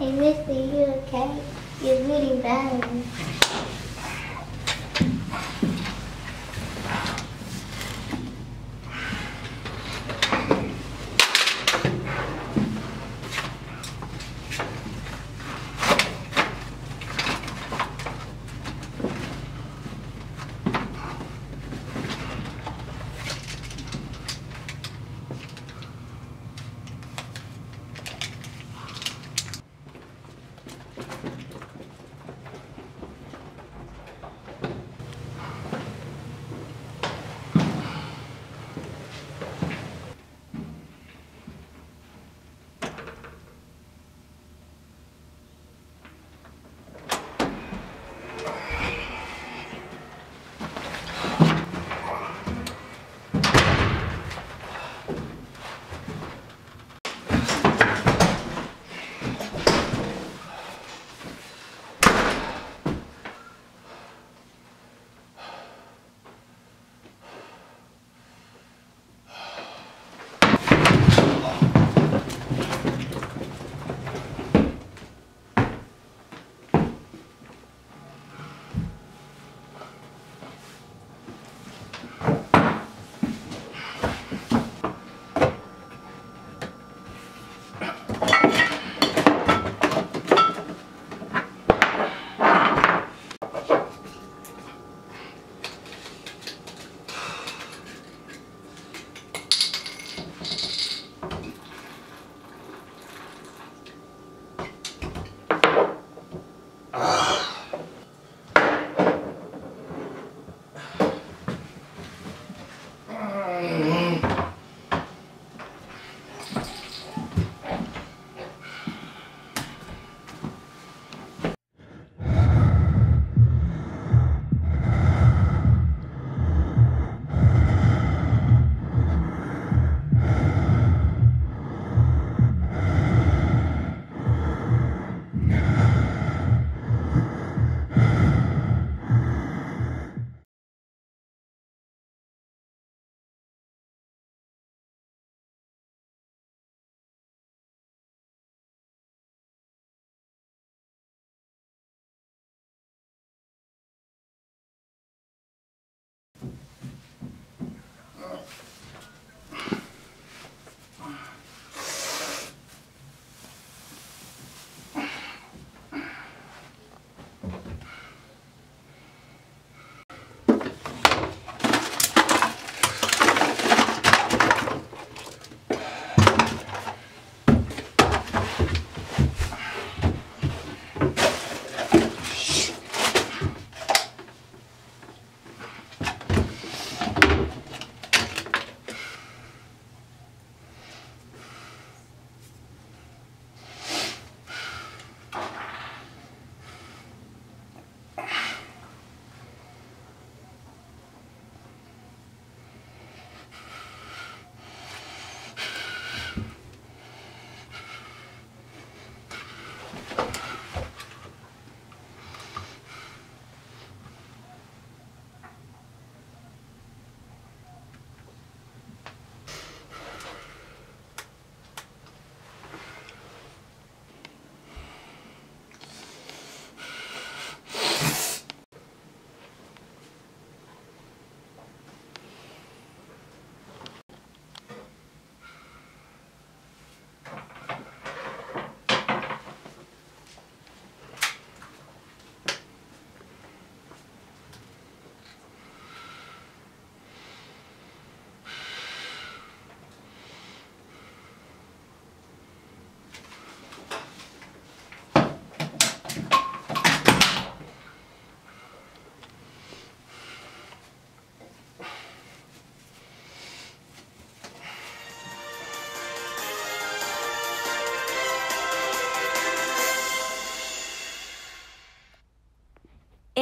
Mister, you okay? You're really bad.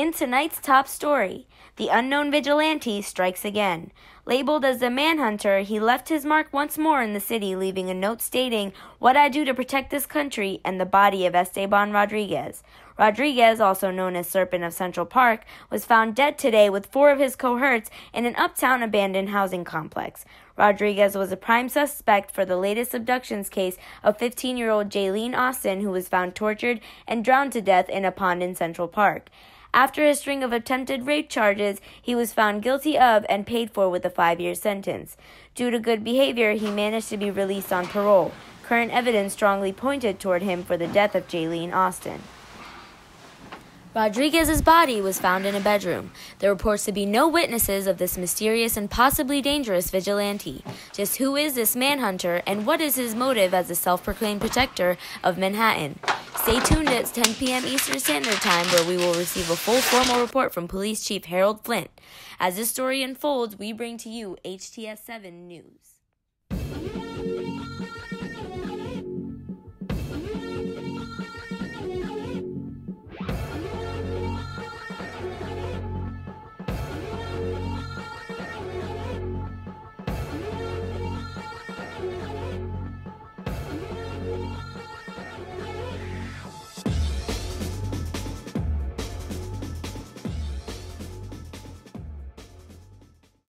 In tonight's top story, the unknown vigilante strikes again. Labeled as the manhunter, he left his mark once more in the city, leaving a note stating, What I do to protect this country, and the body of Esteban Rodriguez. Rodriguez, also known as Serpent of Central Park, was found dead today with four of his cohorts in an uptown abandoned housing complex. Rodriguez was a prime suspect for the latest abductions case of 15 year old Jaylene Austin, who was found tortured and drowned to death in a pond in Central Park. After a string of attempted rape charges, he was found guilty of and paid for with a five year sentence. Due to good behavior, he managed to be released on parole. Current evidence strongly pointed toward him for the death of Jaylene Austin. Rodriguez's body was found in a bedroom. There reports to be no witnesses of this mysterious and possibly dangerous vigilante. Just who is this manhunter and what is his motive as a self proclaimed protector of Manhattan? Stay tuned at 10 p.m. Eastern Standard Time, where we will receive a full formal report from Police Chief Harold Flint. As this story unfolds, we bring to you HTS 7 News.